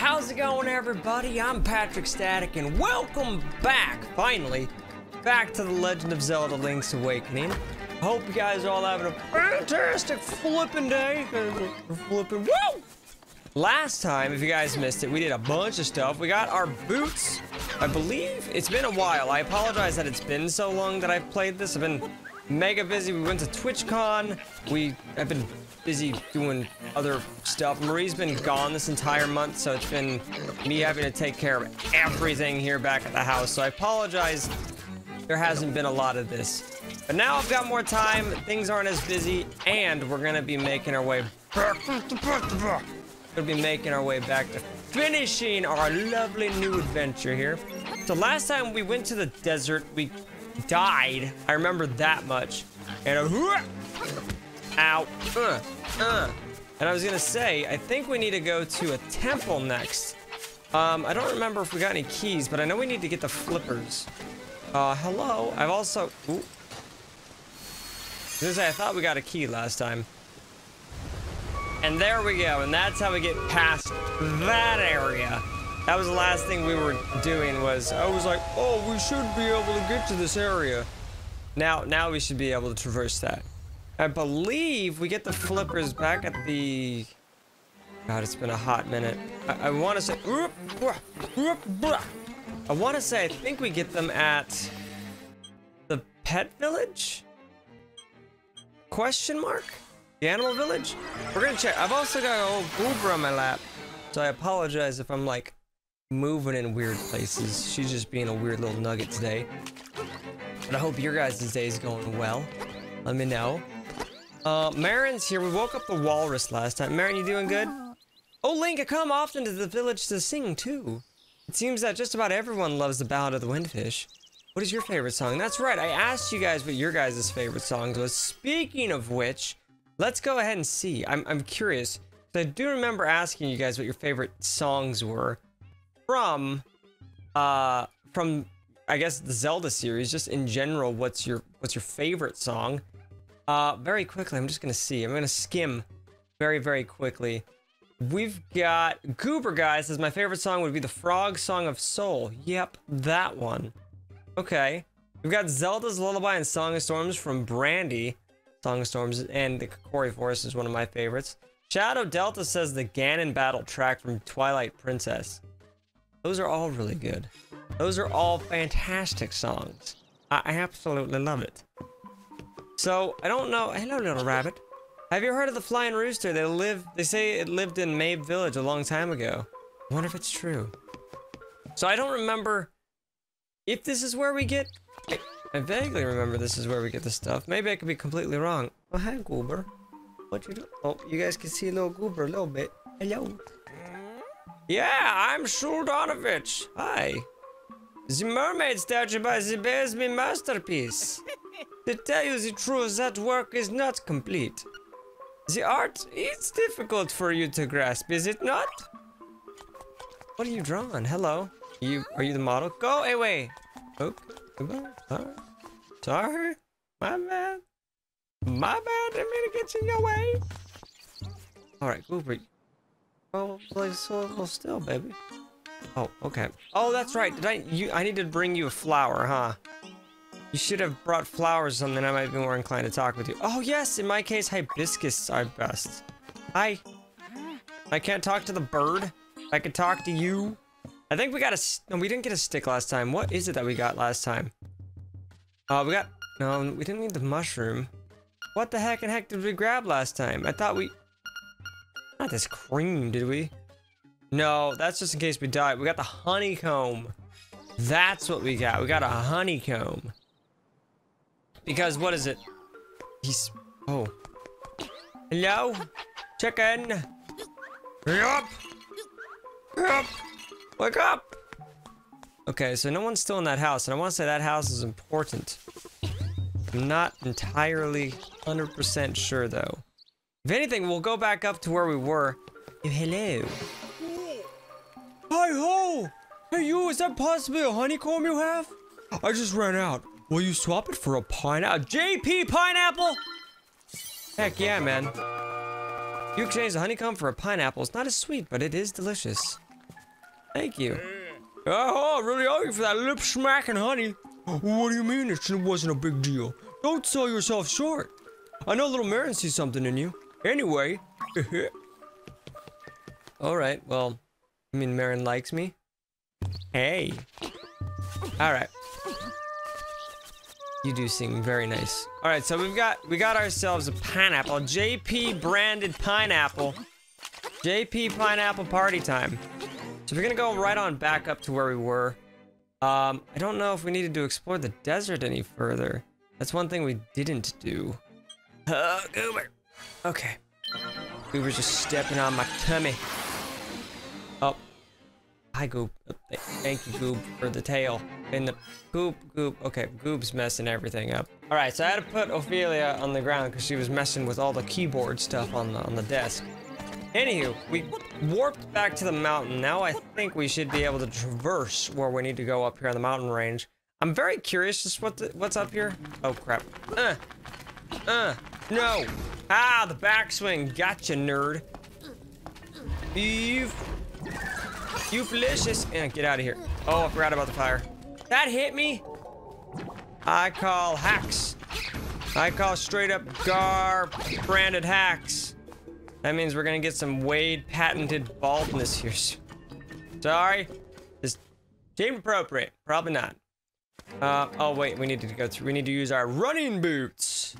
how's it going, everybody? I'm Patrick Static, and welcome back, finally, back to The Legend of Zelda Link's Awakening. Hope you guys are all having a fantastic flipping day. Flipping, woo! Last time, if you guys missed it, we did a bunch of stuff. We got our boots. I believe it's been a while. I apologize that it's been so long that I've played this. I've been mega busy. We went to TwitchCon. We have been busy doing other stuff. Marie's been gone this entire month, so it's been me having to take care of everything here back at the house. So I apologize. There hasn't been a lot of this. But now I've got more time. Things aren't as busy, and we're gonna be making our way back. We'll be making our way back to finishing our lovely new adventure here. So last time we went to the desert, we died. I remember that much. And uh, a ow, uh, uh. And I was gonna say, I think we need to go to a temple next. Um, I don't remember if we got any keys, but I know we need to get the flippers. Uh, hello. I've also. Ooh. I was say, I thought we got a key last time. And there we go, and that's how we get past that area. That was the last thing we were doing was, I was like, oh, we should be able to get to this area. Now, now we should be able to traverse that. I believe we get the flippers back at the... God, it's been a hot minute. I, I want to say... I want to say, I think we get them at the pet village? Question mark? The animal village? We're gonna check. I've also got an old Goober on my lap. So I apologize if I'm like moving in weird places. She's just being a weird little nugget today. But I hope your guys' day is going well. Let me know. Uh, Marin's here. We woke up the walrus last time. Marin, you doing good? Oh, Link, I come often to the village to sing too. It seems that just about everyone loves the Ballad of the Windfish. What is your favorite song? That's right, I asked you guys what your guys' favorite songs was. Speaking of which, Let's go ahead and see. I'm, I'm curious. I do remember asking you guys what your favorite songs were from, uh, from, I guess, the Zelda series. Just in general, what's your what's your favorite song? Uh, very quickly, I'm just gonna see. I'm gonna skim very, very quickly. We've got Goober Guy says my favorite song would be the Frog Song of Soul. Yep, that one. Okay. We've got Zelda's Lullaby and Song of Storms from Brandy. Song of Storms, and the Kokiri Forest is one of my favorites. Shadow Delta says the Ganon battle track from Twilight Princess. Those are all really good. Those are all fantastic songs. I absolutely love it. So, I don't know. Hello, little rabbit. Have you heard of the flying rooster? They live. They say it lived in Mabe Village a long time ago. I wonder if it's true. So I don't remember if this is where we get I vaguely remember this is where we get the stuff. Maybe I could be completely wrong. Oh, hi, Goober. What you do? Oh, you guys can see little Goober a little bit. Hello. Yeah, I'm Schule Donavitch. Hi. The mermaid statue by the is masterpiece. To tell you the truth, that work is not complete. The art is difficult for you to grasp, is it not? What are you drawing? Hello. You are you the model? Go away. Okay. Goodbye. Sorry. My bad. My bad. Didn't mean to get in your way. Alright, Goober. Oh, play so still, baby. Oh, okay. Oh, that's right. Did I you I need to bring you a flower, huh? You should have brought flowers something I might be more inclined to talk with you. Oh yes, in my case hibiscus are best. Hi. I can't talk to the bird. I could talk to you. I think we got a... No, we didn't get a stick last time. What is it that we got last time? Oh, uh, we got... No, we didn't need the mushroom. What the heck and heck did we grab last time? I thought we... Not this cream, did we? No, that's just in case we die. We got the honeycomb. That's what we got. We got a honeycomb. Because what is it? He's... Oh. Hello? Chicken? Yup! Yup! Wake up! Okay, so no one's still in that house, and I want to say that house is important. I'm not entirely 100% sure, though. If anything, we'll go back up to where we were. Oh, hello. Hi ho! Hey you, is that possibly a honeycomb you have? I just ran out. Will you swap it for a pineapple? JP pineapple? Heck yeah, man. You exchange the honeycomb for a pineapple. It's not as sweet, but it is delicious. Thank you. Oh, really owe you for that lip smacking, honey. What do you mean it wasn't a big deal? Don't sell yourself short. I know little Marin sees something in you. Anyway. Alright, well, I mean Marin likes me? Hey. Alright. You do seem very nice. Alright, so we've got we got ourselves a pineapple. JP branded pineapple. JP pineapple party time. So we're gonna go right on back up to where we were. Um, I don't know if we needed to explore the desert any further. That's one thing we didn't do. Uh, Goober. Okay. Goober's just stepping on my tummy. Oh. Hi, Goob. Oh, thank you, Goob, for the tail. And the Goob, Goob. Okay, Goob's messing everything up. All right, so I had to put Ophelia on the ground because she was messing with all the keyboard stuff on the, on the desk. Anywho, we warped back to the mountain. Now I think we should be able to traverse where we need to go up here on the mountain range. I'm very curious just what the, what's up here. Oh, crap. Uh, uh, no. Ah, the backswing. Gotcha, nerd. You've, you delicious. Yeah, get out of here. Oh, I forgot about the fire. That hit me. I call hacks. I call straight up Gar branded hacks. That means we're gonna get some Wade patented baldness here. Sorry. Just team appropriate. Probably not. Uh, oh wait, we need to go through. We need to use our running boots.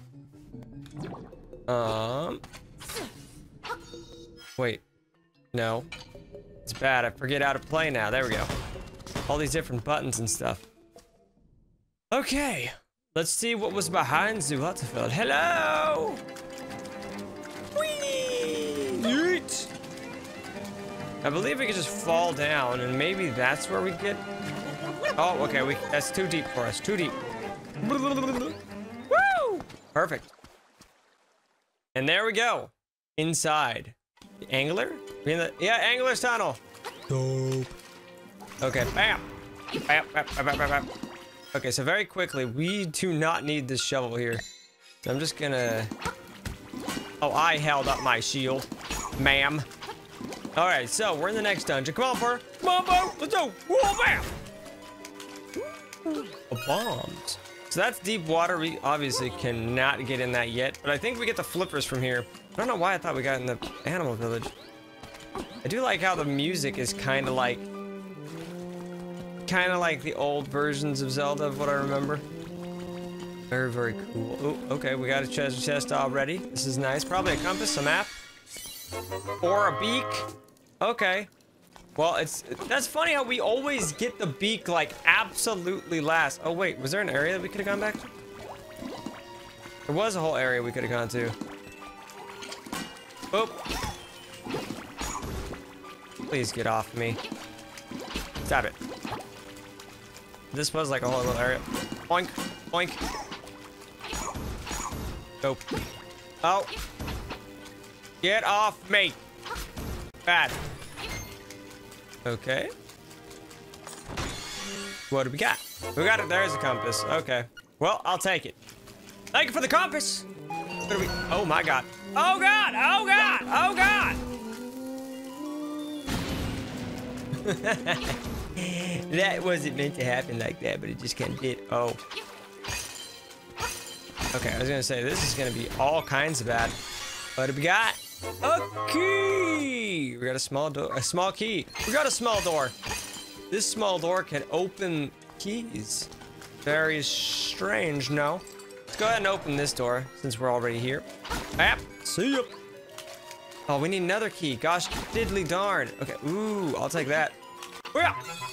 Um. Wait. No. It's bad. I forget how to play now. There we go. All these different buttons and stuff. Okay. Let's see what was behind Zuhatterfeld. Hello! I believe we could just fall down, and maybe that's where we get... Oh, okay, we that's too deep for us. Too deep. Woo! Perfect. And there we go. Inside. The angler? The, yeah, angler's tunnel. Dope. Okay, bam. Bam, bam, bam, bam, bam. Okay, so very quickly, we do not need this shovel here. So I'm just gonna... Oh, I held up my shield, ma'am. All right, so we're in the next dungeon. Come on, Fur. Come on, Bo. Let's go. Whoa, bam. A bombs. So that's deep water. We obviously cannot get in that yet, but I think we get the flippers from here. I don't know why I thought we got in the animal village. I do like how the music is kind of like, kind of like the old versions of Zelda of what I remember. Very, very cool. Oh, okay, we got a treasure chest already. This is nice. Probably a compass, a map. Or a beak. Okay. Well, it's that's funny how we always get the beak like absolutely last. Oh wait, was there an area that we could have gone back to? There was a whole area we could have gone to. Oh. Please get off me. Stop it. This was like a whole little area. Boink, boink. Nope. Oh. Get off me. Bad. Okay. What do we got? We got it. There's a compass. Okay. Well, I'll take it. Thank you for the compass. What do we? Oh my God. Oh God. Oh God. Oh God. that wasn't meant to happen like that, but it just kind of did. Oh. Okay, I was gonna say this is gonna be all kinds of bad. What do we got? A key! We got a small door, a small key. We got a small door. This small door can open keys. Very strange, no? Let's go ahead and open this door since we're already here. Yep. See ya. Oh, we need another key. Gosh, diddly darn. Okay, ooh, I'll take that. Oh,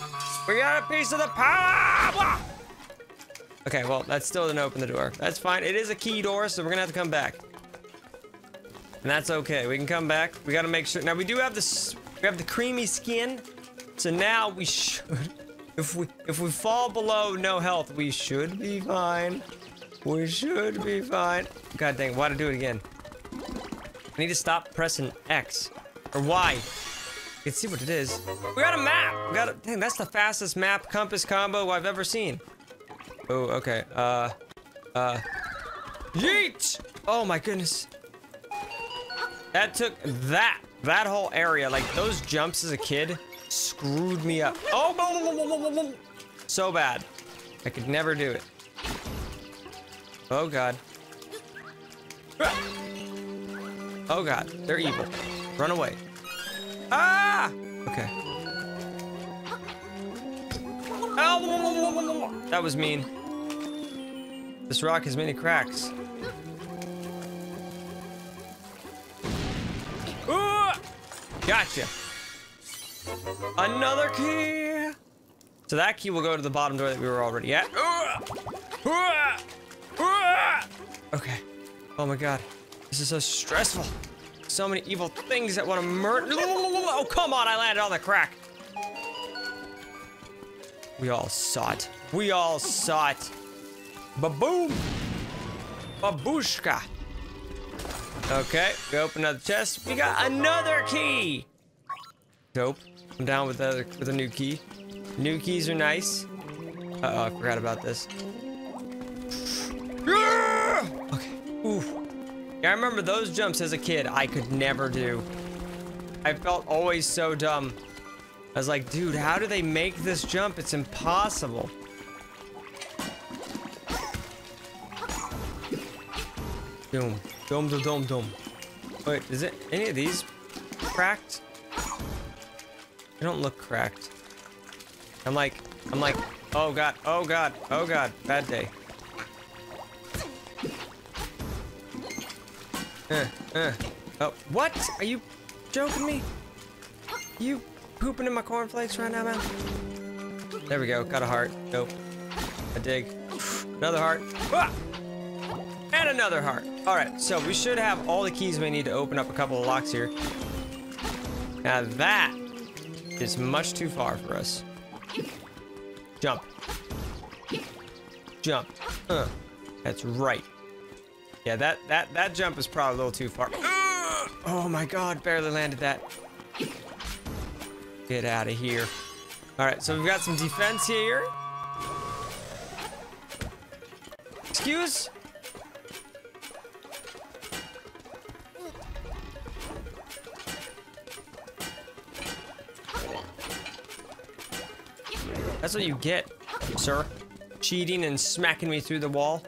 We got a piece of the power! Okay, well, that still didn't open the door. That's fine. It is a key door, so we're gonna have to come back. And that's okay. We can come back. We gotta make sure. Now we do have this. We have the creamy skin. So now we should. If we if we fall below no health, we should be fine. We should be fine. God dang! Why to do it again? I need to stop pressing X or Y. Can see what it is. We got a map. We got a dang. That's the fastest map compass combo I've ever seen. Oh, okay. Uh, uh. Yeet! Oh my goodness. That took that, that whole area, like those jumps as a kid, screwed me up. Oh, so bad. I could never do it. Oh god. Oh god, they're evil. Run away. Ah! Okay. That was mean. This rock has many cracks. Ooh! Gotcha. Another key. So that key will go to the bottom door that we were already at. Okay. Oh my god. This is so stressful. So many evil things that want to murder. Oh, come on. I landed on the crack. We all saw it. We all saw it. Ba-boom. Babushka. Okay, we open another chest. We got another key. Dope. I'm down with the with a new key. New keys are nice. Uh oh, I forgot about this. I remember those jumps as a kid. I could never do. I felt always so dumb. I was like, dude, how do they make this jump? It's impossible. Doom. Dome, dome, dome, dome. Wait, is it any of these cracked? They don't look cracked. I'm like, I'm like, oh god, oh god, oh god, bad day. Uh, uh. Oh, what? Are you joking me? You pooping in my cornflakes right now, man? There we go, got a heart. Nope. I dig. Another heart. Ah! And another heart. All right, so we should have all the keys we need to open up a couple of locks here. Now that is much too far for us. Jump. Jump. Uh, that's right. Yeah, that, that, that jump is probably a little too far. Oh my god, barely landed that. Get out of here. All right, so we've got some defense here. Excuse? That's what you get, sir. Cheating and smacking me through the wall.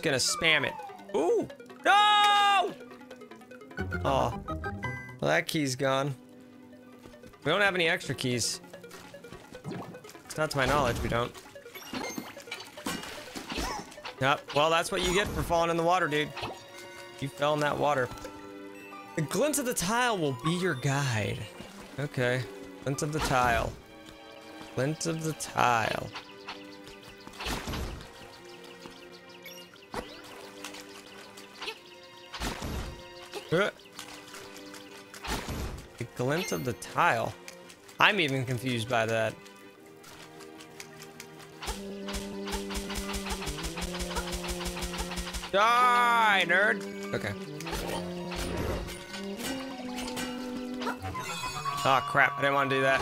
Just gonna spam it. Ooh! No! Oh. Well, that key's gone. We don't have any extra keys. It's not to my knowledge, we don't. Yep. Well, that's what you get for falling in the water, dude. You fell in that water. The glint of the tile will be your guide. Okay. Glint of the tile. Glint of the tile. Glint of the tile. I'm even confused by that. Die, nerd! Okay. Oh crap, I didn't want to do that.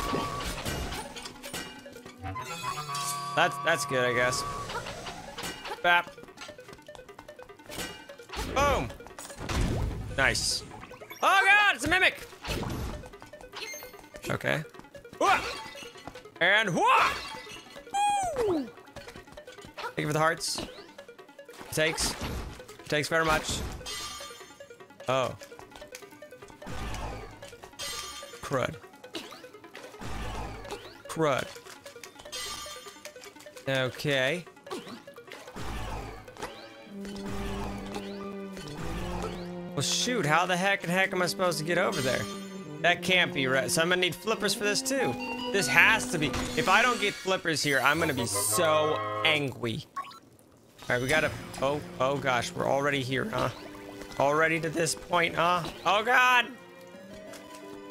That's that's good, I guess. Bap. Boom. Nice. Oh god, it's a mimic. Okay. And whoa! Thank you for the hearts. Takes. Takes very much. Oh. Crud. Crud. Okay. Well, shoot, how the heck and heck am I supposed to get over there? That can't be right. So I'm gonna need flippers for this too. This has to be. If I don't get flippers here, I'm gonna be so angry. All right, we gotta, oh, oh gosh, we're already here, huh? Already to this point, huh? Oh God!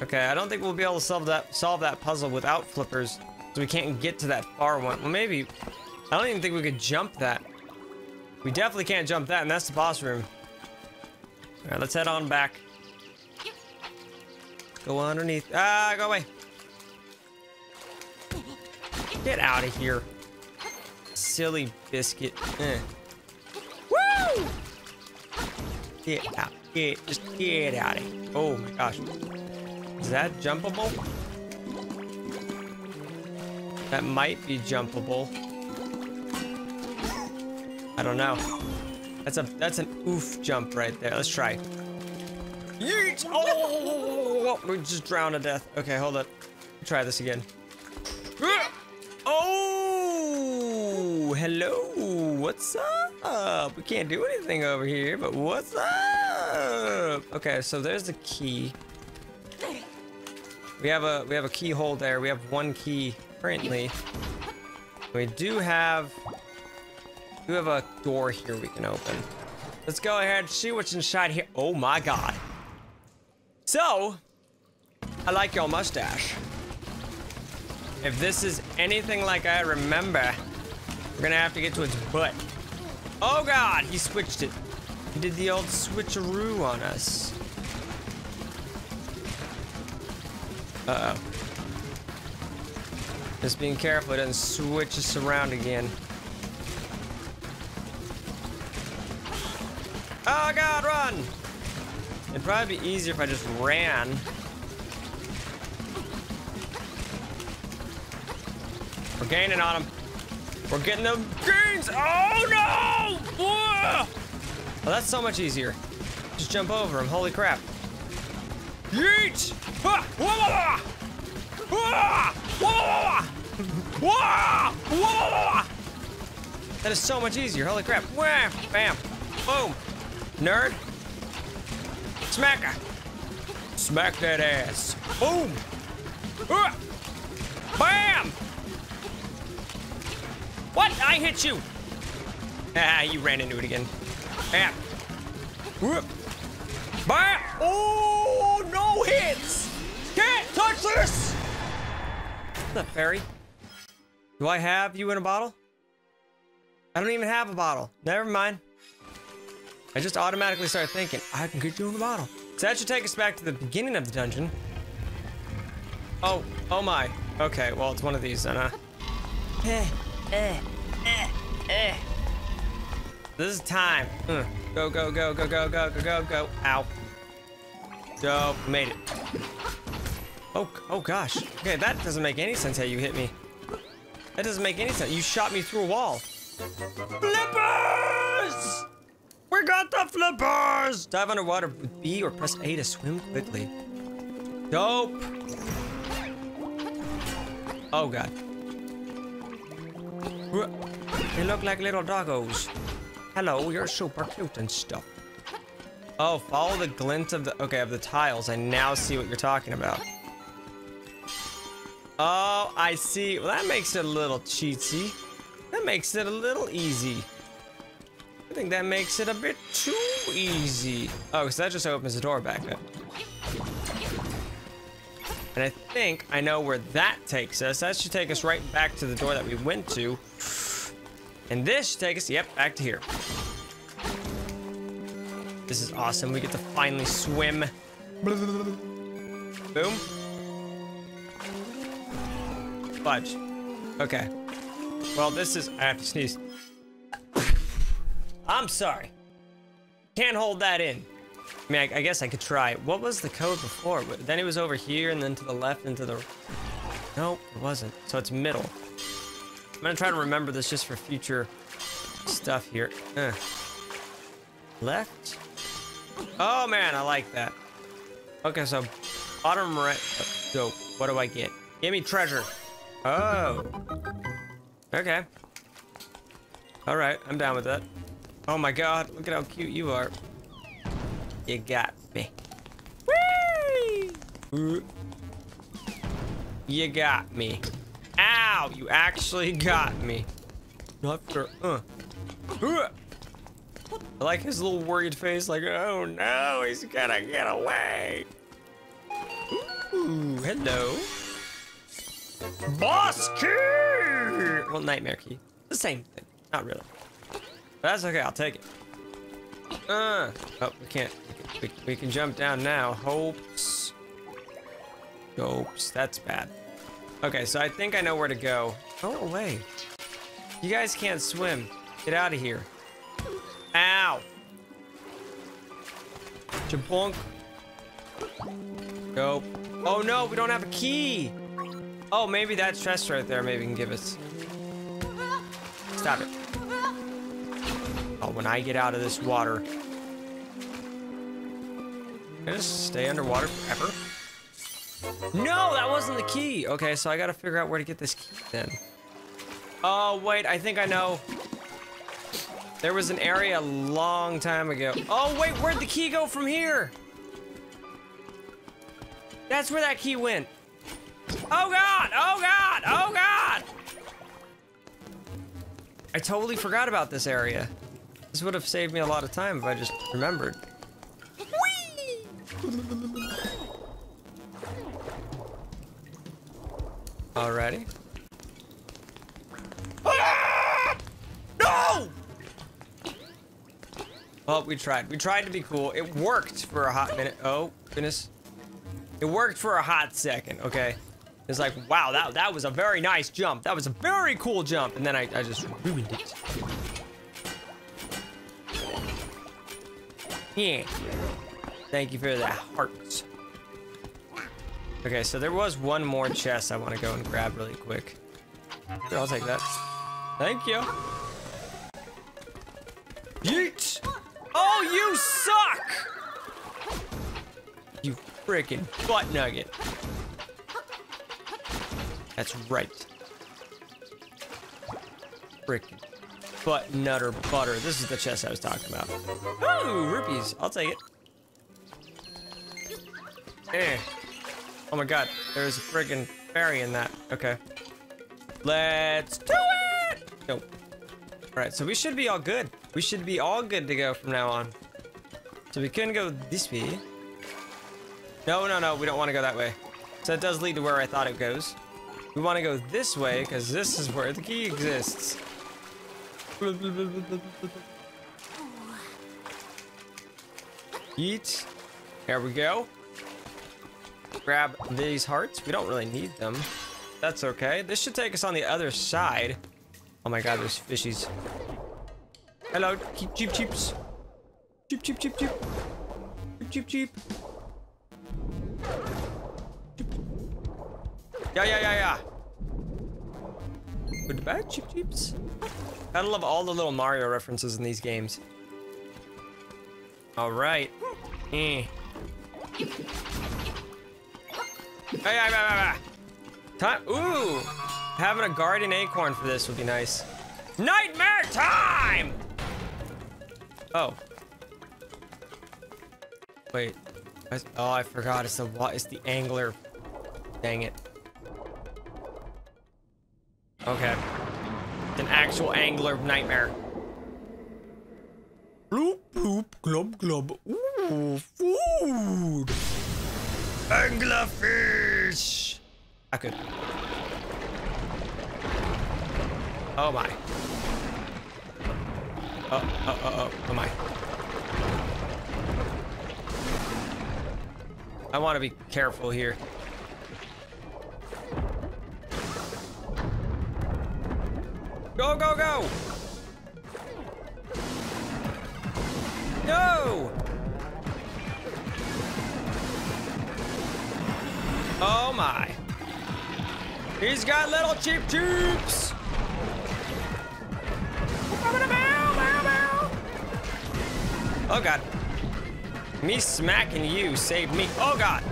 Okay, I don't think we'll be able to solve that solve that puzzle without flippers. So we can't get to that far one. Well, maybe. I don't even think we could jump that. We definitely can't jump that, and that's the boss room. All right, let's head on back. Go underneath. Ah, go away. Get out of here. Silly biscuit. Eh. Woo! Get out. Get, just get out of here. Oh my gosh. Is that jumpable? That might be jumpable. I don't know. That's a that's an oof jump right there. Let's try. Yeet! Oh, we just drowned to death. Okay, hold up. Try this again. Uh, oh, hello. What's up? We can't do anything over here, but what's up? Okay, so there's the key. We have a we have a keyhole there. We have one key currently. We do have we have a door here we can open. Let's go ahead and see what's inside here. Oh my god. So, I like your mustache. If this is anything like I remember, we're gonna have to get to its butt. Oh god, he switched it. He did the old switcheroo on us. Uh-oh. Just being careful it doesn't switch us around again. Oh god, run! It'd probably be easier if I just ran. We're gaining on him. We're getting the gains! Oh no! Well, that's so much easier. Just jump over him, holy crap. Yeet! That is so much easier, holy crap. Bam! Boom! Nerd! Smack her! Smack that ass! Boom! Bam! What? I hit you! Ah, you ran into it again. Whoop! Bam! Oh, no hits! Can't touch this! Up, fairy? Do I have you in a bottle? I don't even have a bottle. Never mind. I just automatically started thinking, I can get you in a bottle. So that should take us back to the beginning of the dungeon. Oh, oh my. Okay, well, it's one of these then, huh? Eh, eh. This is time. Go, go, go, go, go, go, go, go, go. Ow. Go, made it. Oh, oh gosh. Okay, that doesn't make any sense how you hit me. That doesn't make any sense. You shot me through a wall. Flippers! We got the flippers! Dive underwater with B or press A to swim quickly. Dope. Oh god. They look like little doggos. Hello, you're super cute and stuff. Oh, follow the glint of the okay of the tiles. I now see what you're talking about. Oh, I see. Well, that makes it a little cheatsy. That makes it a little easy. I think that makes it a bit too easy. Oh, so that just opens the door back up. And I think I know where that takes us. That should take us right back to the door that we went to. And this should take us, yep, back to here. This is awesome. We get to finally swim. Boom. Fudge. Okay. Well, this is, I have to sneeze. I'm sorry. Can't hold that in. I mean, I, I, guess I could try. What was the code before? Then it was over here and then to the left and to the... Nope, it wasn't. So it's middle. I'm gonna try to remember this just for future stuff here. Uh. Left. Oh man, I like that. Okay, so bottom right. So what do I get? Give me treasure. Oh. Okay. All right, I'm down with that. Oh my god, look at how cute you are. You got me. Whee! You got me. Ow! You actually got me. Uh. uh. I like his little worried face, like, oh no, he's gonna get away. Ooh, hello. Boss key! Well, nightmare key. The same thing. Not really. But that's okay, I'll take it. Uh, oh, we can't. We, we can jump down now. Hopes. Hopes. That's bad. Okay, so I think I know where to go. Go away. You guys can't swim. Get out of here. Ow. Jabonk. Go. Oh no, we don't have a key. Oh, maybe that chest right there maybe can give us. Stop it. Oh, when I get out of this water. Can I just stay underwater forever? No, that wasn't the key. Okay, so I gotta figure out where to get this key then. Oh, wait, I think I know. There was an area a long time ago. Oh, wait, where'd the key go from here? That's where that key went. Oh, God! Oh, God! Oh, God! I totally forgot about this area. This would have saved me a lot of time if I just remembered. Alrighty. Ah! No! Well, we tried. We tried to be cool. It worked for a hot minute. Oh, goodness. It worked for a hot second, okay? It's like, wow, that, that was a very nice jump. That was a very cool jump. And then I, I just ruined it. Yeah. Thank you for the hearts. Okay, so there was one more chest I want to go and grab really quick. Here, I'll take that. Thank you. Yeet! Oh, you suck! You freaking butt nugget. That's right. Freaking butt nutter butter. This is the chest I was talking about. Oh, rupees. I'll take it. Eh. Oh my god, there's a friggin' fairy in that. Okay. Let's do it! Nope. Alright, so we should be all good. We should be all good to go from now on. So we can go this way. No, no, no, we don't want to go that way. So it does lead to where I thought it goes. We want to go this way, because this is where the key exists. Eat. There we go. Grab these hearts. We don't really need them. That's okay. This should take us on the other side. Oh my god, there's fishies. Hello, cheap cheap cheeps. Cheap cheap cheap cheap. Cheap cheap cheap. Yeah, yeah, yeah, yeah. Goodbye, Cheep Cheeps. I love all the little Mario references in these games. All right. Eh. Time. Ooh. Having a guardian acorn for this would be nice. Nightmare time! Oh. Wait. Oh, I forgot. It's the? It's the angler. Dang it. Okay. An actual angler nightmare. Bloop, bloop, glub, glub. Ooh, food. Anglerfish. I could. Oh my. Oh, oh, oh, oh, oh my. I want to be careful here. No! Oh my. He's got little Cheep Cheeps! Oh god. Me smacking you saved me. Oh god.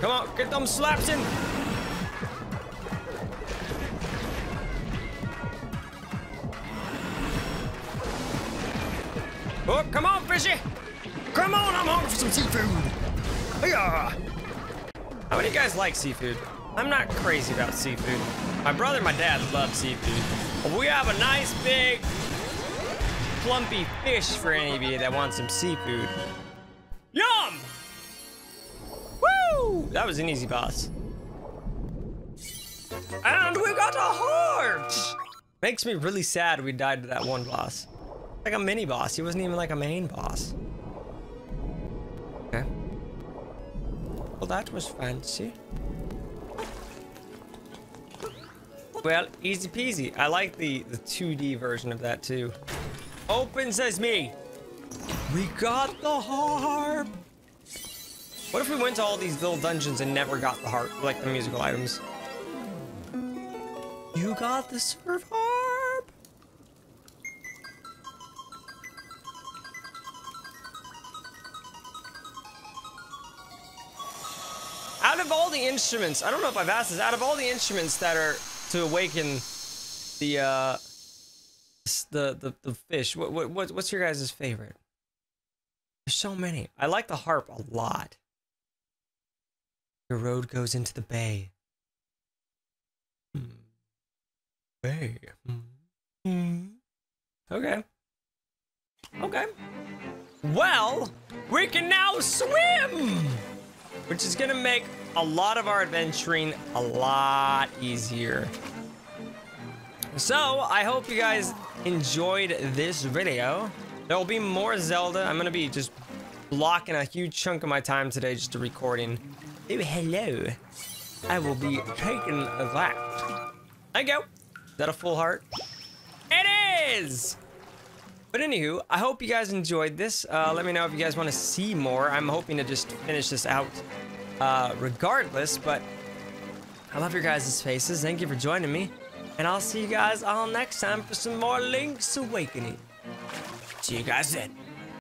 Come on, get them slaps in. Oh, come on, fishy. Come on, I'm hungry for some seafood. Yeah. How many guys like seafood? I'm not crazy about seafood. My brother and my dad love seafood. We have a nice big plumpy fish for any of you that want some seafood. That was an easy boss. And we got a heart! Makes me really sad we died to that one boss. Like a mini boss. He wasn't even like a main boss. Okay. Well, that was fancy. Well, easy peasy. I like the, the 2D version of that too. Open says me. We got the harp. What if we went to all these little dungeons and never got the heart, like the musical items? You got the surf harp. Out of all the instruments, I don't know if I've asked this, out of all the instruments that are to awaken the uh the the, the fish, what, what what's your guys' favorite? There's so many. I like the harp a lot. Your road goes into the bay. Hmm. Bay. Hmm. Okay. Okay. Well, we can now swim! Which is gonna make a lot of our adventuring a lot easier. So, I hope you guys enjoyed this video. There will be more Zelda. I'm gonna be just blocking a huge chunk of my time today just to recording. Oh, hello. I will be taking that. I go. Is that a full heart? It is! But anywho, I hope you guys enjoyed this. Uh, let me know if you guys want to see more. I'm hoping to just finish this out uh, regardless, but I love your guys' faces. Thank you for joining me. And I'll see you guys all next time for some more Link's Awakening. See you guys then.